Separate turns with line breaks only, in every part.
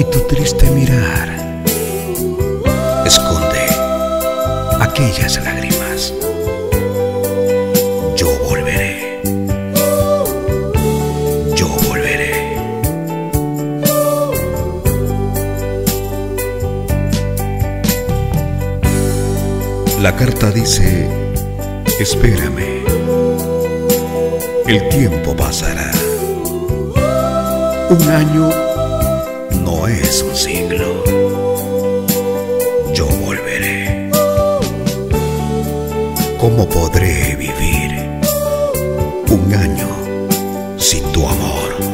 y tu triste mirar esconde aquellas lágrimas. Yo volveré. Yo volveré. La carta dice, espérame, el tiempo pasará. Un año no es un siglo. Yo volveré. ¿Cómo podré vivir un año sin tu amor?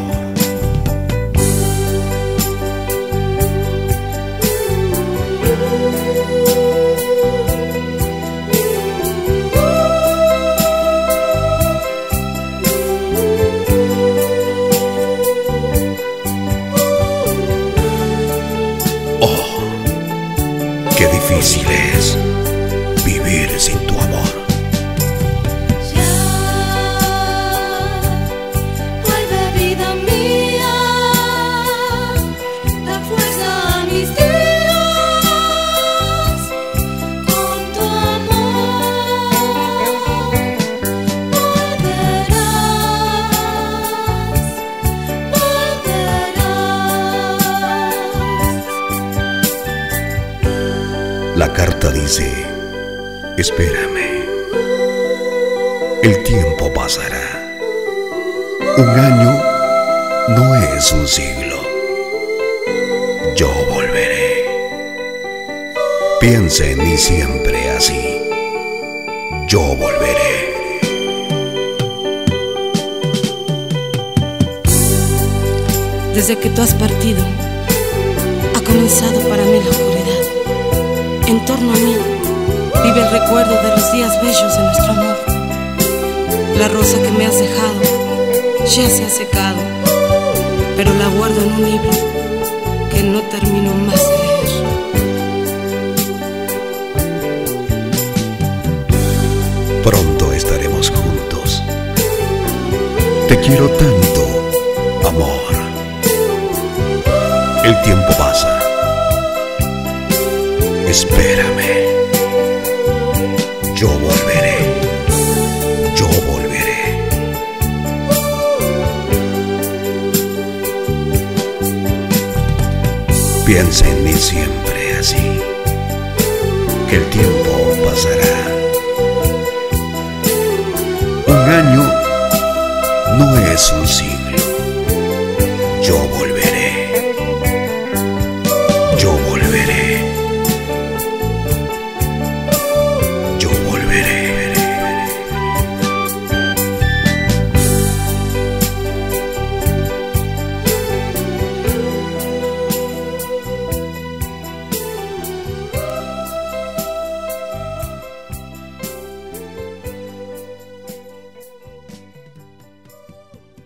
Difícil es vivir La carta dice, espérame, el tiempo pasará. Un año no es un siglo. Yo volveré. Piensa en mí siempre así. Yo volveré.
Desde que tú has partido, ha comenzado para mí la oscuridad. En torno a mí vive el recuerdo de los días bellos de nuestro amor. La rosa que me has dejado ya se ha secado, pero la guardo en un libro que no termino más de leer.
Pronto estaremos juntos. Te quiero tanto, amor. El tiempo pasa. Espérame. Yo volveré. Yo volveré. Piensa en mí siempre así. Que el tiempo pasará.